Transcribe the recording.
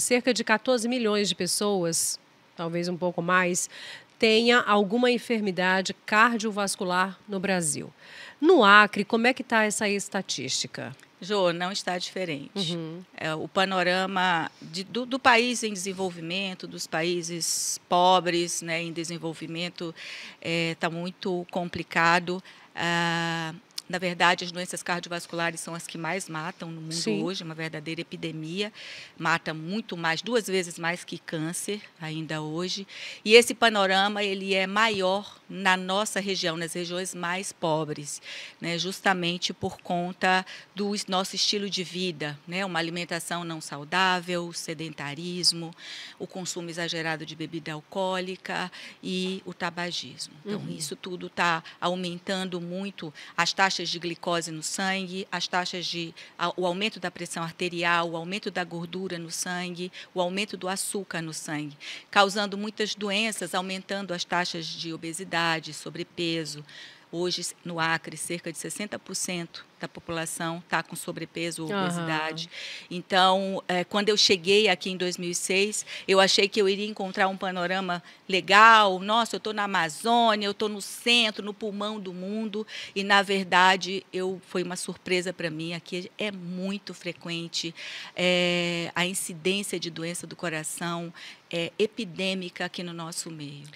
cerca de 14 milhões de pessoas, talvez um pouco mais, tenha alguma enfermidade cardiovascular no Brasil. No Acre, como é que está essa estatística? Jô, não está diferente. Uhum. É, o panorama de, do, do, país em desenvolvimento, dos países pobres né, em desenvolvimento, está é, tá muito complicado. Ah, na verdade, as doenças cardiovasculares são as que mais matam no mundo Sim. hoje, uma verdadeira epidemia. Mata muito mais, duas vezes mais que câncer ainda hoje. E esse panorama ele é maior na nossa região, nas regiões mais pobres, né? justamente por conta do nosso estilo de vida, né? uma alimentação não saudável, o sedentarismo, o consumo exagerado de bebida alcoólica e o tabagismo. Então, uhum. isso tudo está aumentando muito as taxas taxas de glicose no sangue, as taxas de o aumento da pressão arterial, o aumento da gordura no sangue, o aumento do açúcar no sangue, causando muitas doenças, aumentando as taxas de obesidade, sobrepeso. Hoje, no Acre, cerca de 60% da população está com sobrepeso ou obesidade. Uhum. Então, é, quando eu cheguei aqui em 2006, eu achei que eu iria encontrar um panorama legal. Nossa, eu estou na Amazônia, eu estou no centro, no pulmão do mundo. E, na verdade, eu foi uma surpresa para mim. Aqui é muito frequente é, a incidência de doença do coração é epidêmica aqui no nosso meio.